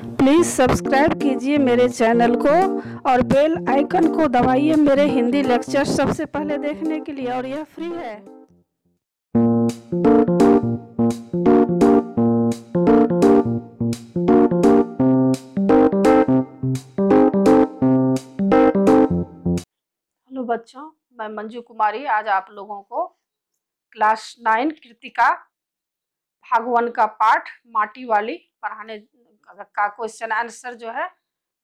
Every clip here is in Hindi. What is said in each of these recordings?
प्लीज़ सब्सक्राइब कीजिए मेरे चैनल को और बेल आइकन को दबाइए मेरे हिंदी लेक्चर सबसे पहले देखने के लिए और यह फ्री है। हेलो बच्चों, मैं मंजू कुमारी, आज आप लोगों को क्लास नाइन कृतिका भाग वन का पाठ माटी वाली पढ़ाने का क्वेश्चन आंसर जो है,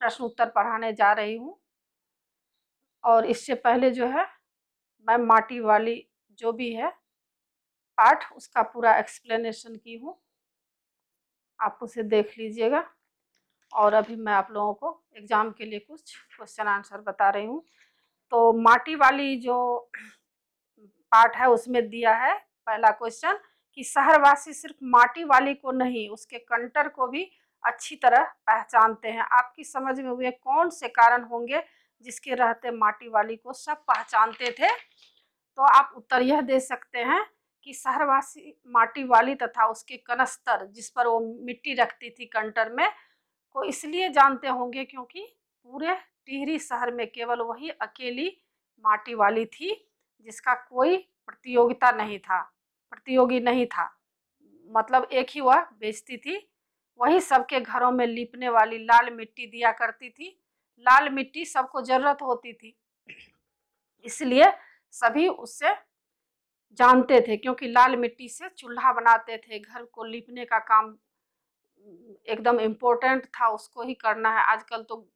प्रश्न उत्तर पढ़ाने जा रही हूँ। और इससे पहले जो है, मैं माटी वाली जो भी है, पाठ उसका पूरा एक्सप्लेनेशन की हूँ। आप उसे देख लीजिएगा। और अभी मैं आप लोगों को एग्ज़ाम के लिए कुछ क्वेश्चन आंसर बता रही हूँ। तो माटी वाली जो पार्ट है, उसमें दिया है पहला क्वेश्चन कि शहरवासी सिर्फ़ माटी वाली को नहीं, उसके कंटर को भी अच्छी तरह पहचानते हैं। आपकी समझ में हुए कौन से कारण होंगे जिसके रहते माटी वाली को सब पहचानते थे? तो आप उत्तर यह दे सकते हैं कि शहरवासी माटी वाली तथा उसके कनस्तर, जिस पर वो मिट्टी रखती थी कंटर में, को इसलिए जानते होंगे क्योंकि पूरे टिहरी शहर में केवल वही अकेली माटी वाली थी जिसका कोई प्रतियोगिता नहीं था, प्रतियोगी नहीं था। मतलब एक ही वह बेचती थी वही सबके घरों में लिपने वाली लाल मिट्टी दिया करती थी। लाल मिट्टी सबको ज़रूरत होती थी। इसलिए सभी उससे जानते थे, क्योंकि लाल मिट्टी से चूल्हा बनाते थे। घर को लिपने का काम एकदम इम्पोर्टेंट था, उसको ही करना है। आजकल तो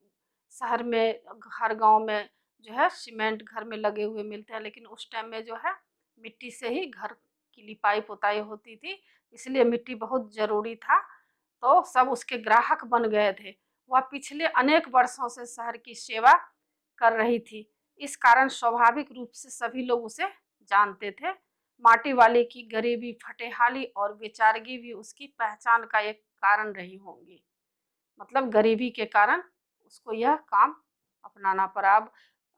शहर में, हर गाँव में जो है सीमेंट घर में लगे हुए मिलते हैं, लेकिन उस टाइम में जो है मिट्टी से ही घर की लिपाई पोताई होती थी। इसलिए मिट्टी बहुत ज़रूरी था। तो सब उसके ग्राहक बन गए थे। वह पिछले अनेक वर्षों से शहर की सेवा कर रही थी। इस कारण स्वाभाविक रूप से सभी लोग उसे जानते थे। माटी वाले की गरीबी, फटेहाली और बेचारगी भी उसकी पहचान का एक कारण रही होंगी। मतलब गरीबी के कारण उसको यह काम अपनाना पड़ा। अब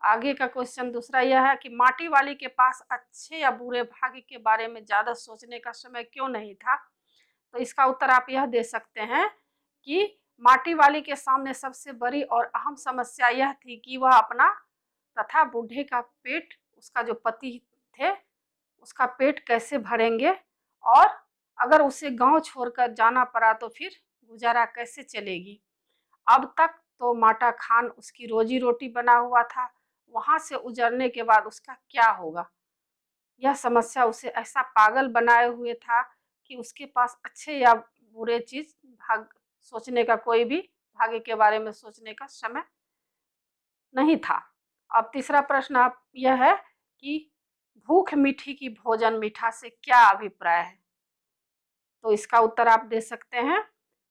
आगे का क्वेश्चन दूसरा यह है कि माटी वाली के पास अच्छे या बुरे भाग्य के बारे में ज़्यादा सोचने का समय क्यों नहीं था? तो इसका उत्तर आप यह दे सकते हैं कि माटी वाली के सामने सबसे बड़ी और अहम समस्या यह थी कि वह अपना तथा बूढ़े का पेट, उसका जो पति थे, उसका पेट कैसे भरेंगे और अगर उसे गाँव छोड़कर जाना पड़ा तो फिर गुजारा कैसे चलेगी। अब तक तो माटा खान उसकी रोजी रोटी बना हुआ था, वहाँ से उजरने के बाद उसका क्या होगा? यह समस्या उसे ऐसा पागल बनाए हुए था कि उसके पास अच्छे या बुरे चीज़ भाग, सोचने का कोई भी भाग्य के बारे में सोचने का समय नहीं था। अब तीसरा प्रश्न आप, यह है कि भूख मीठी की भोजन मीठा से क्या अभिप्राय है? तो इसका उत्तर आप दे सकते हैं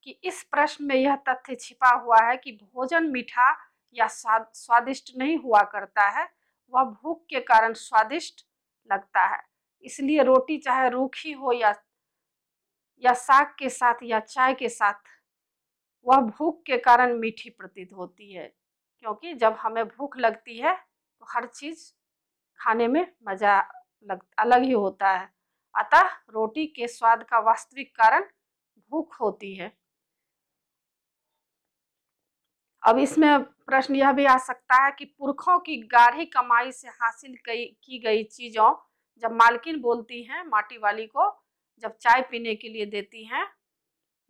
कि इस प्रश्न में यह तथ्य छिपा हुआ है कि भोजन मीठा या स्वादिष्ट नहीं हुआ करता है, वह भूख के कारण स्वादिष्ट लगता है। इसलिए रोटी चाहे रूखी हो या या साग के साथ या चाय के साथ, वह भूख के कारण मीठी प्रतीत होती है। क्योंकि जब हमें भूख लगती है तो हर चीज़ खाने में मज़ा लग, अलग ही होता है। अतः रोटी के स्वाद का वास्तविक कारण भूख होती है। अब इसमें प्रश्न यह भी आ सकता है कि पुरखों की गाढ़ी कमाई से हासिल की गई चीज़ों, जब मालकिन बोलती हैं माटी वाली को जब चाय पीने के लिए देती हैं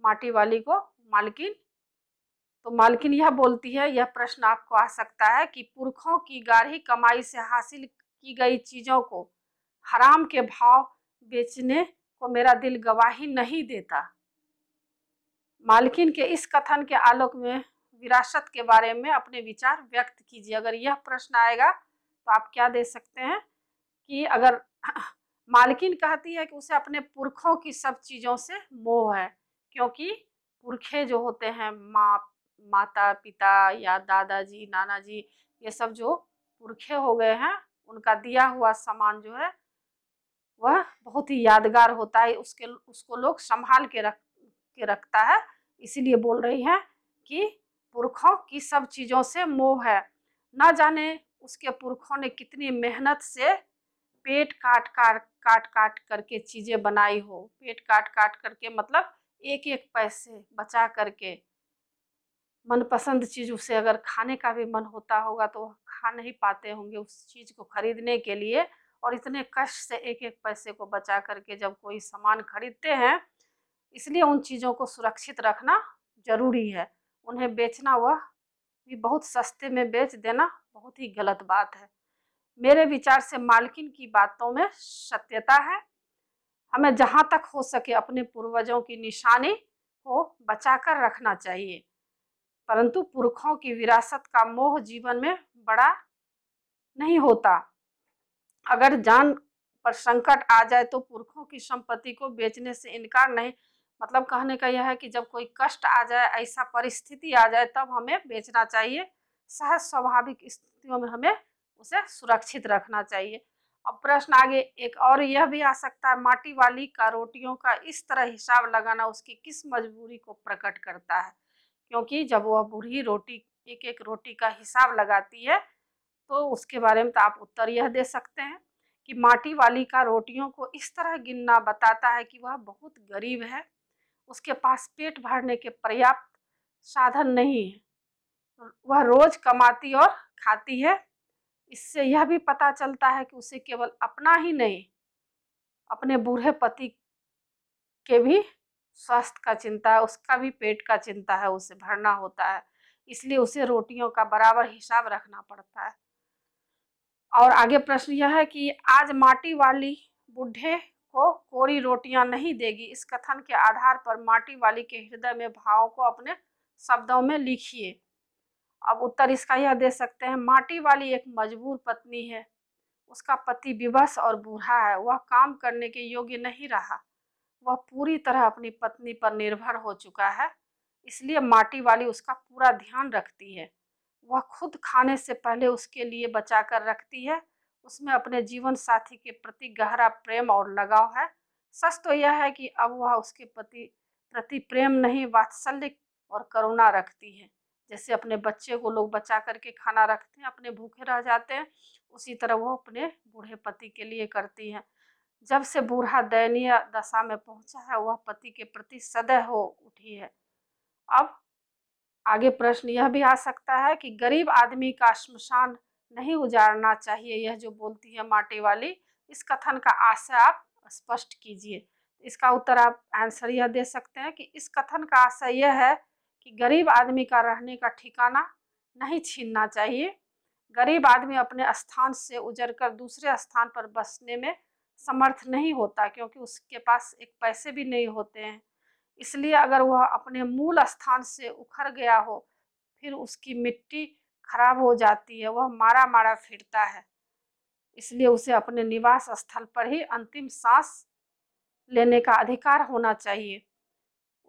माटी वाली को, मालकिन तो मालकिन यह बोलती है, यह प्रश्न आपको आ सकता है कि पुरखों की गाढ़ी कमाई से हासिल की गई चीज़ों को हराम के भाव बेचने को मेरा दिल गवाही नहीं देता। मालकिन के इस कथन के आलोक में, विरासत के बारे में अपने विचार व्यक्त कीजिए। अगर यह प्रश्न आएगा तो आप क्या दे सकते हैं कि अगर मालकिन कहती है कि उसे अपने पुरखों की सब चीज़ों से मोह है, क्योंकि पुरखे जो होते हैं, माँ, माता, पिता या दादाजी नाना जी ये सब जो पुरखे हो गए हैं, उनका दिया हुआ सामान जो है, वह बहुत ही यादगार होता है। उसके, उसको लोग संभाल के रख, के रखता है। इसीलिए बोल रही है कि पुरखों की सब चीज़ों से मोह है। न जाने उसके पुरखों ने कितनी मेहनत से पेट काट काट काट काट करके चीज़ें बनाई हो। पेट काट काट करके मतलब एक एक पैसे बचा करके। मनपसंद चीज़ उसे अगर खाने का भी मन होता होगा तो खा नहीं पाते होंगे उस चीज़ को खरीदने के लिए और इतने कष्ट से एक एक पैसे को बचा करके जब कोई सामान खरीदते हैं, इसलिए उन चीज़ों को सुरक्षित रखना ज़रूरी है। उन्हें बेचना वह भी बहुत सस्ते में बेच देना बहुत ही गलत बात है। मेरे विचार से मालकिन की बातों में सत्यता है। हमें जहाँ तक हो सके अपने पूर्वजों की निशानी को बचाकर रखना चाहिए। परंतु पुरखों की विरासत का मोह जीवन में बड़ा नहीं होता। अगर जान पर संकट आ जाए तो पुरखों की संपत्ति को बेचने से इनकार नहीं मतलब कहने का यह है कि जब कोई कष्ट आ जाए, ऐसा परिस्थिति आ जाए, तब हमें बेचना चाहिए। सहज स्वाभाविक स्थितियों में हमें उसे सुरक्षित रखना चाहिए। अब प्रश्न आगे, एक और यह भी आ सकता है, माटी वाली का रोटियों का इस तरह हिसाब लगाना उसकी किस मजबूरी को प्रकट करता है? क्योंकि जब वह बूढ़ी रोटी एक एक रोटी का हिसाब लगाती है तो उसके बारे में तो आप उत्तर यह दे सकते हैं कि माटी वाली का रोटियों को इस तरह गिनना बताता है कि वह बहुत गरीब है, उसके पास पेट भरने के पर्याप्त साधन नहीं है, वह रोज कमाती और खाती है। इससे यह भी पता चलता है कि उसे केवल अपना ही नहीं, अपने बूढ़े पति के भी स्वास्थ्य का चिंता है उसका भी पेट का चिंता है, उसे भरना होता है। इसलिए उसे रोटियों का बराबर हिसाब रखना पड़ता है। और आगे प्रश्न यह है कि आज माटी वाली बूढ़े को कोरी रोटियाँ नहीं देगी। इस कथन के आधार पर माटी वाली के हृदय में भावों को अपने शब्दों में लिखिए। अब उत्तर इसका यह दे सकते हैं, माटी वाली एक मजबूर पत्नी है, उसका पति विवश और बूढ़ा है, वह काम करने के योग्य नहीं रहा। वह पूरी तरह अपनी पत्नी पर निर्भर हो चुका है, इसलिए माटी वाली उसका पूरा ध्यान रखती है। वह खुद खाने से पहले उसके लिए बचा कर रखती है, उसमें अपने जीवन साथी के प्रति गहरा प्रेम और लगाव है। सच तो यह है कि अब वह उसके पति, प्रति प्रेम नहीं, वात्सल्य और करुणा रखती है। जैसे अपने बच्चे को लोग बचा करके खाना रखते हैं, अपने भूखे रह जाते हैं, उसी तरह वो अपने बूढ़े पति के लिए करती हैं। जब से बूढ़ा दयनीय दशा में पहुँचा है, वह पति के प्रति सदैव हो उठी है। अब आगे प्रश्न यह भी आ सकता है कि गरीब आदमी का श्मशान नहीं उजाड़ना चाहिए, यह जो बोलती है माटी वाली, इस कथन का आशय आप स्पष्ट कीजिए। इसका उत्तर आप आंसर यह दे सकते हैं कि इस कथन का आशय यह है कि गरीब आदमी का रहने का ठिकाना नहीं छीनना चाहिए। गरीब आदमी अपने स्थान से उजर कर दूसरे स्थान पर बसने में समर्थ नहीं होता क्योंकि उसके पास एक पैसे भी नहीं होते हैं। इसलिए अगर वह अपने मूल स्थान से उखड़ गया हो, फिर उसकी मिट्टी खराब हो जाती है, वह मारा मारा फिरता है। इसलिए उसे अपने निवास स्थल पर ही अंतिम सांस लेने का अधिकार होना चाहिए।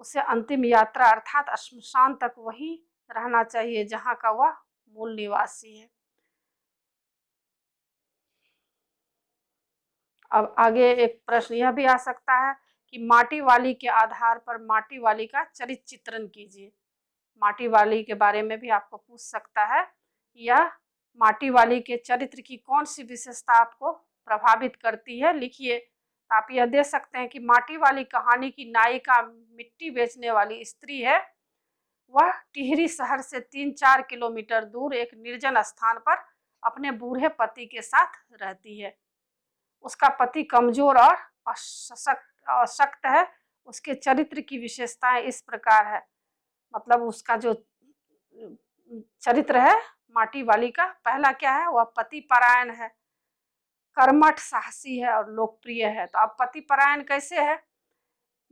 उसे अंतिम यात्रा अर्थात श्मशान तक वही रहना चाहिए, जहाँ का वह मूल निवासी है। अब आगे एक प्रश्न यह भी आ सकता है कि माटी वाली के आधार पर माटी वाली का चरित्र चित्रण कीजिए। माटी वाली के बारे में भी आपको पूछ सकता है या माटी वाली के चरित्र की कौन सी विशेषता आपको प्रभावित करती है? लिखिए, आप यह दे सकते हैं कि माटी वाली कहानी की नायिका मिट्टी बेचने वाली स्त्री है। वह टिहरी शहर से तीन चार किलोमीटर दूर एक निर्जन स्थान पर अपने बूढ़े पति के साथ रहती है। उसका पति कमज़ोर और अशक्त है। उसके चरित्र की विशेषताएँ इस प्रकार है। मतलब उसका जो, चरित्र है, माटी वाली का, पहला क्या है, वह पति परायण है। कर्मठ साहसी है और लोकप्रिय है। तो अब पति परायण कैसे है?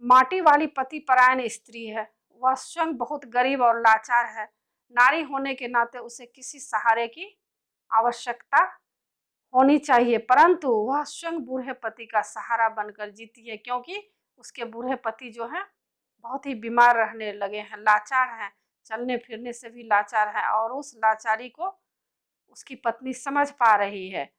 माटी वाली पति परायण स्त्री है। वह स्वयं बहुत गरीब और लाचार है। नारी होने के नाते उसे किसी सहारे की आवश्यकता होनी चाहिए, परंतु वह स्वयं बूढ़े पति का सहारा बनकर जीती है, क्योंकि उसके बूढ़े पति जो हैं, बहुत ही बीमार रहने लगे हैं, लाचार हैं चलने फिरने से भी लाचार हैं और उस लाचारी को उसकी पत्नी समझ पा रही है।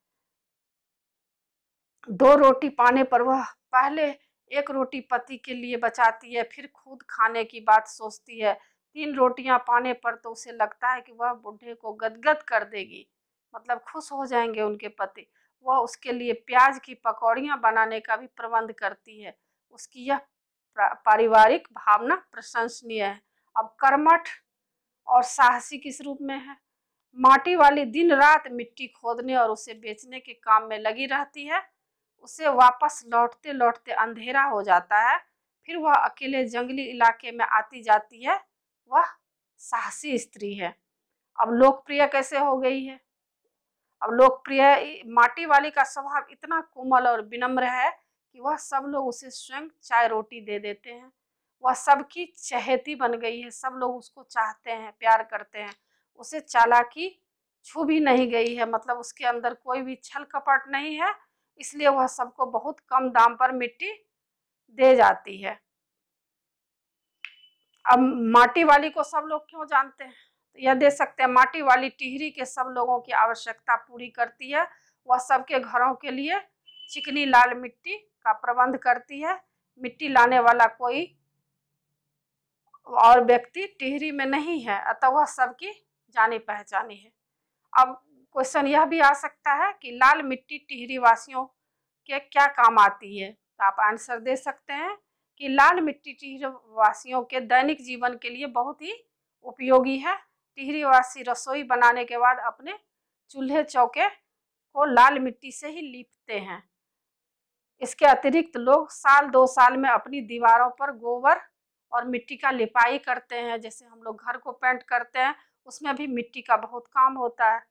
दो रोटी पाने पर वह पहले एक रोटी पति के लिए बचाती है, फिर खुद खाने की बात सोचती है। तीन रोटियाँ पाने पर तो उसे लगता है कि वह बूढ़े को गदगद कर देगी। मतलब खुश हो जाएँगे उनके पति। वह उसके लिए प्याज की पकौड़ियाँ बनाने का भी प्रबंध करती है। उसकी यह पारिवारिक भावना प्रशंसनीय है। अब कर्मठ और साहसी किस रूप में है? माटी वाली दिन रात मिट्टी खोदने और उसे बेचने के काम में लगी रहती है। उसे वापस लौटते लौटते अंधेरा हो जाता है। फिर वह अकेले जंगली इलाके में आती जाती है। वह साहसी स्त्री है। अब लोकप्रिय कैसे हो गई है? अब लोकप्रिय माटी वाली का स्वभाव इतना कोमल और विनम्र है कि वह सब लोग उसे स्वयं चाय रोटी दे देते हैं। वह सबकी चहेती बन गई है। सब लोग उसको चाहते हैं, प्यार करते हैं। उसे चालाकी छू भी नहीं गई है। मतलब उसके अंदर कोई भी छल कपट नहीं है। इसलिए वह सबको बहुत कम दाम पर मिट्टी दे जाती है। अब माटी वाली को सब लोग क्यों जानते हैं? तो यह दे सकते हैं, माटी वाली टिहरी के सब लोगों की आवश्यकता पूरी करती है। वह सबके घरों के लिए चिकनी लाल मिट्टी का प्रबंध करती है। मिट्टी लाने वाला कोई और व्यक्ति टिहरी में नहीं है, अतः वह सबकी जानी पहचानी है। अब क्वेश्चन यह भी आ सकता है कि लाल मिट्टी टिहरी वासियों के क्या काम आती है? तो आप आंसर दे सकते हैं कि लाल मिट्टी टिहरी वासियों के दैनिक जीवन के लिए बहुत ही उपयोगी है। टिहरी वासी रसोई बनाने के बाद अपने चूल्हे चौके को लाल मिट्टी से ही लीपते हैं। इसके अतिरिक्त लोग साल दो साल में अपनी दीवारों पर गोबर और मिट्टी का लिपाई करते हैं। जैसे हम लोग घर को पेंट करते हैं, उसमें भी मिट्टी का बहुत काम होता है।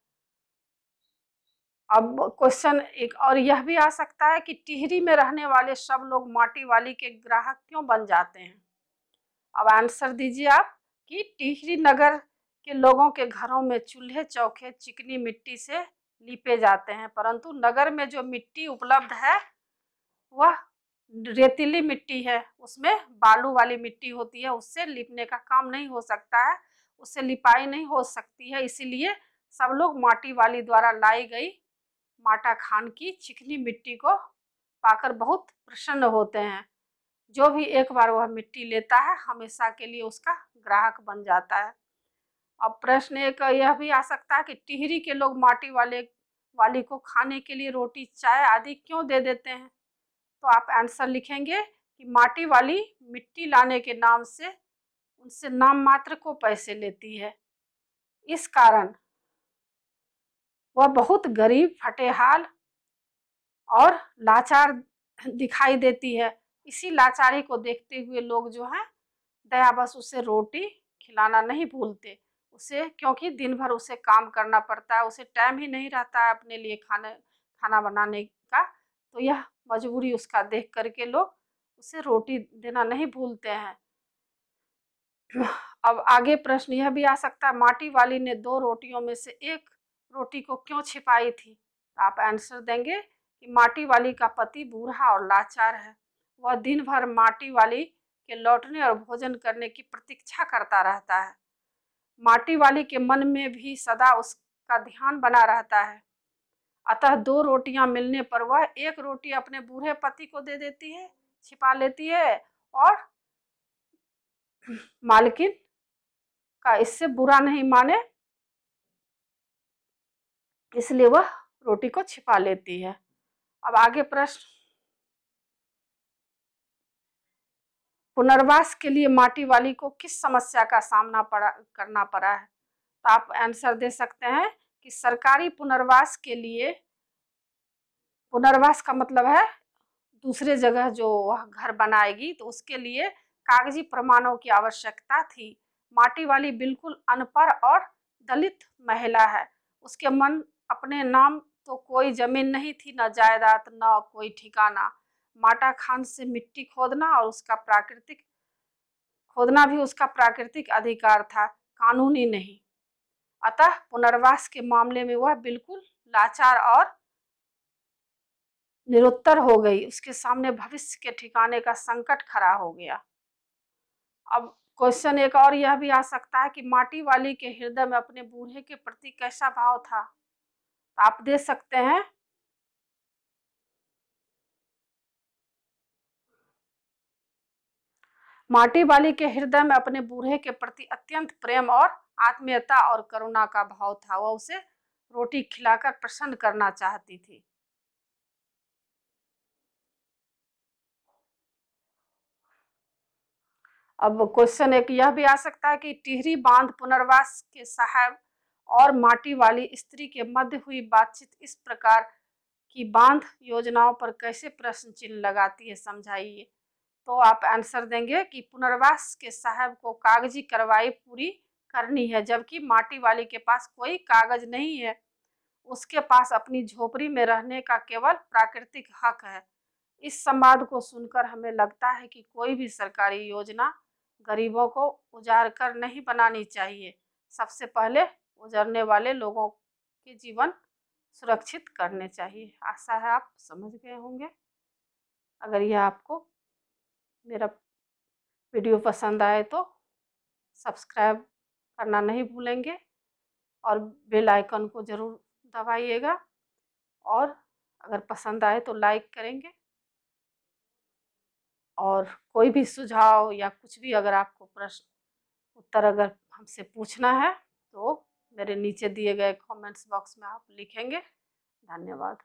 अब क्वेश्चन एक और यह भी आ सकता है कि टिहरी में रहने वाले सब लोग माटी वाली के ग्राहक क्यों बन जाते हैं? अब आंसर दीजिए आप कि टिहरी नगर के लोगों के घरों में चूल्हे चौके चिकनी मिट्टी से लीपे जाते हैं, परंतु नगर में जो मिट्टी उपलब्ध है, वह रेतीली मिट्टी है। उसमें बालू वाली मिट्टी होती है, उससे लिपने का काम नहीं हो सकता है, उससे लिपाई नहीं हो सकती है, इसीलिए सब लोग माटी वाली द्वारा लाई गई माटा खान की चिकनी मिट्टी को पाकर बहुत प्रसन्न होते हैं। जो भी एक बार वह मिट्टी लेता है, हमेशा के लिए उसका ग्राहक बन जाता है। अब प्रश्न एक यह भी आ सकता है कि टिहरी के लोग माटी वाले, वाली को खाने के लिए रोटी, चाय आदि क्यों दे देते हैं? तो आप आंसर लिखेंगे कि माटी वाली मिट्टी लाने के नाम से, उनसे नाम मात्र को पैसे लेती है। इस कारण वह बहुत गरीब, फटेहाल और लाचार दिखाई देती है। इसी लाचारी को देखते हुए लोग जो हैं, दया बस उसे रोटी खिलाना नहीं भूलते। उसे, क्योंकि दिन भर उसे काम करना पड़ता है, उसे टाइम ही नहीं रहता है अपने लिए खाने, खाना बनाने का। तो यह मजबूरी उसका देख करके लोग उसे रोटी देना नहीं भूलते हैं। अब आगे प्रश्न यह भी आ सकता है, माटी वाली ने दो रोटियों में से एक रोटी को क्यों छिपाई थी? आप आंसर देंगे कि माटी वाली का पति बूढ़ा और लाचार है। वह दिन भर माटी वाली के लौटने और भोजन करने की प्रतीक्षा करता रहता है। माटी वाली के मन में भी सदा उसका ध्यान बना रहता है। अतः दो रोटियाँ मिलने पर वह एक रोटी अपने बूढ़े पति को दे देती है, छिपा लेती है और मालकिन का इससे बुरा नहीं माने इसलिए वह रोटी को छिपा लेती है। अब आगे प्रश्न। पुनर्वास के लिए माटी वाली को किस समस्या का सामना पड़ा, करना पड़ा है? तो आप आंसर दे सकते हैं कि सरकारी पुनर्वास के लिए, पुनर्वास का मतलब है दूसरे जगह जो वह घर बनाएगी तो उसके लिए कागज़ी प्रमाणों की आवश्यकता थी। माटी वाली बिल्कुल अनपढ़ और दलित महिला है। उसके मन अपने नाम तो कोई ज़मीन नहीं थी न जायदाद, न कोई ठिकाना। माटा खान से मिट्टी खोदना और उसका प्राकृतिक, खोदना भी उसका प्राकृतिक अधिकार था, कानूनी नहीं। अतः पुनर्वास के मामले में वह बिल्कुल लाचार और निरुत्तर हो गई। उसके सामने भविष्य के ठिकाने का संकट खड़ा हो गया। अब क्वेश्चन एक और यह भी आ सकता है कि माटी वाली के हृदय में अपने बूढ़े के प्रति कैसा भाव था? आप दे सकते हैं। माटी वाली के हृदय में अपने बूढ़े के प्रति अत्यंत प्रेम और आत्मीयता और करुणा का भाव था। वह उसे रोटी खिलाकर प्रसन्न करना चाहती थी। अब क्वेश्चन एक यह भी आ सकता है कि टिहरी बाँध पुनर्वास के साहब और माटी वाली स्त्री के मध्य हुई बातचीत इस प्रकार की बाँध योजनाओं पर कैसे प्रश्न चिन्ह लगाती है, समझाइए। तो आप आंसर देंगे कि पुनर्वास के साहब को कागज़ी कार्रवाई पूरी करनी है, जबकि माटी वाली के पास कोई कागज़ नहीं है। उसके पास अपनी झोपड़ी में रहने का केवल प्राकृतिक हक है। इस संवाद को सुनकर हमें लगता है कि कोई भी सरकारी योजना गरीबों को उजाड़ कर नहीं बनानी चाहिए। सबसे पहले उजरने वाले लोगों के जीवन सुरक्षित करने चाहिए। आशा है आप समझ गए होंगे। अगर यह आपको मेरा वीडियो पसंद आए तो सब्सक्राइब करना नहीं भूलेंगे और बेल आइकन को ज़रूर दबाइएगा और अगर पसंद आए तो लाइक करेंगे। और कोई भी सुझाव या कुछ भी अगर आपको प्रश्न उत्तर अगर हमसे पूछना है तो मेरे नीचे दिए गए कमेंट्स बॉक्स में आप लिखेंगे। धन्यवाद।